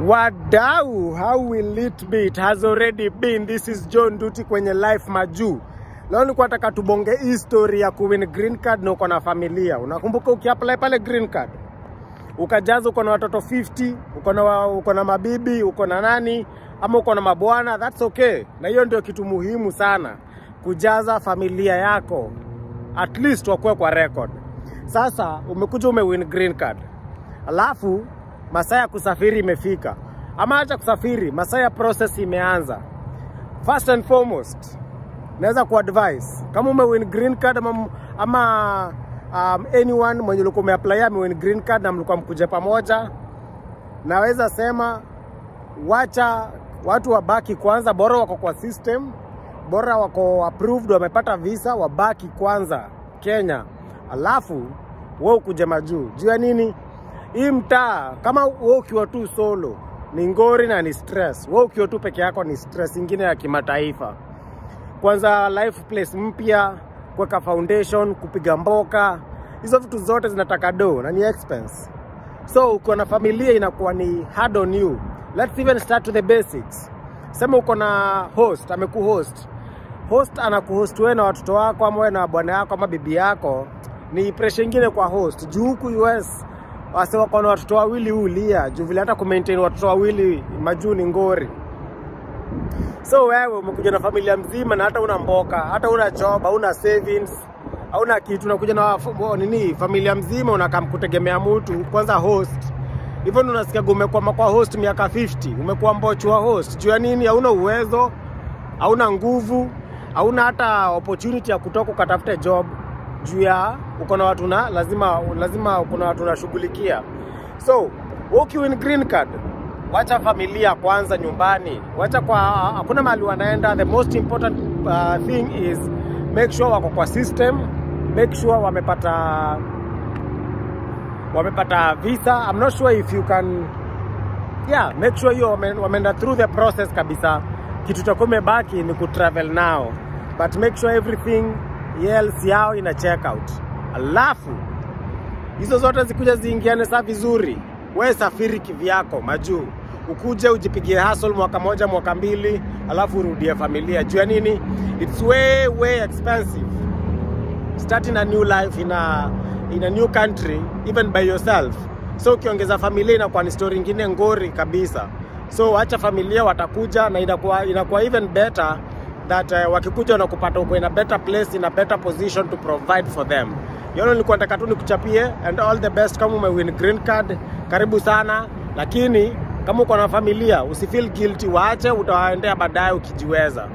Wadau, how will it be? It has already been. This is John Duty kwenye life majuu. Leo nilikuwa nataka tubonge history ya kuwin green card na uko na familia. Unakumbuka ukiapply pale green card ukajaza uko na watoto 50, uko na uko na mabibi, uko na nani ama uko na mabwana, that's okay. Na hiyo ndio kitu muhimu sana, kujaza familia yako at least wakuwe kwa record. Sasa umekuja umewin green card, alafu masaa ya kusafiri imefika, ama acha kusafiri, masaa ya process imeanza. First and foremost, naweza kuadvise kama umewin green card ama, ama um, anyone mwenye ulikuwa umeapply amewin green card na mlikuwa mkuja pamoja, naweza sema wacha watu wabaki kwanza, bora wako kwa system, bora wako approved, wamepata visa, wabaki kwanza Kenya, alafu wewe ukuje majuu. Juu nini? Hii mtaa kama wewe ukiwa tu solo ni ngori na ni stress. Wewe ukiwa tu peke yako ni stress ingine ya kimataifa. Kwanza life place mpya, kuweka foundation, kupiga mboka, hizo vitu zote zinataka do na ni expense. So uko na familia inakuwa ni hard on you. Let's even start to the basics. Sema uko na host, amekuhost. Host anakuhost wewe na watoto wako ama wewe na bwana yako ama bibi yako, ni pressure ingine kwa host. Juu huku US wase wako na watoto wawili ulia, juu vile hata kumaintain watoto wawili majuu ni ngori. So wewe umekuja na familia mzima na hata una mboka, hata una job, hauna savings, hauna kitu, unakuja na nini, familia mzima unakaa kutegemea mtu, kwanza host. Hivyo ndio unasikia umekwama kwa host miaka 50, umekuwa mbochu wa host. Juu ya nini? Hauna uwezo, hauna nguvu, hauna hata opportunity ya kutoka ukatafute job juu ya uko na watu na lazima lazima uko na watu unashughulikia. So wewe ukiwin green card, wacha familia kwanza nyumbani, wacha kwa hakuna mahali wanaenda. The most important uh, thing is make sure wako kwa system, make sure wamepata wamepata visa. I'm not sure if you can yeah, make sure hiyo wame- wameenda through the process kabisa. Kitu cha kumebaki ni kutravel nao, but make sure everything else yao ina check out. Alafu hizo zote zikuja ziingiane saa vizuri, we safiri kivyako majuu, ukuje ujipigie hustle mwaka moja mwaka mbili, alafu urudie familia. Juu ya nini? It's way way expensive starting a new life in a, in a new country even by yourself so ukiongeza familia inakuwa ni story ingine ngori kabisa so acha familia watakuja na inakuwa, inakuwa even better that uh, wakikuja na kupata uko in a better place in a better position to provide for them. Yono nilikuwa nataka tu nikuchapie and all the best kama umewin green card karibu sana. Lakini kama uko na familia usifeel guilty waache utawaendea baadaye ukijiweza